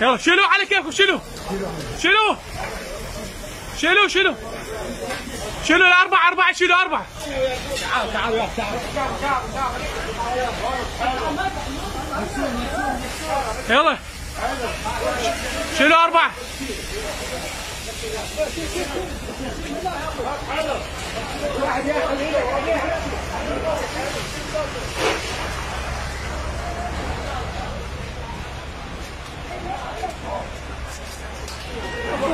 يلا شيلوه على كيفكم شيلوه. شيلوه. شيلوه شيلوه. شيلوا الأربعة أربعة شيلوا أربعة. تعال تعال يا تعال يلا. شيلوا أربعة. واحد ياخذ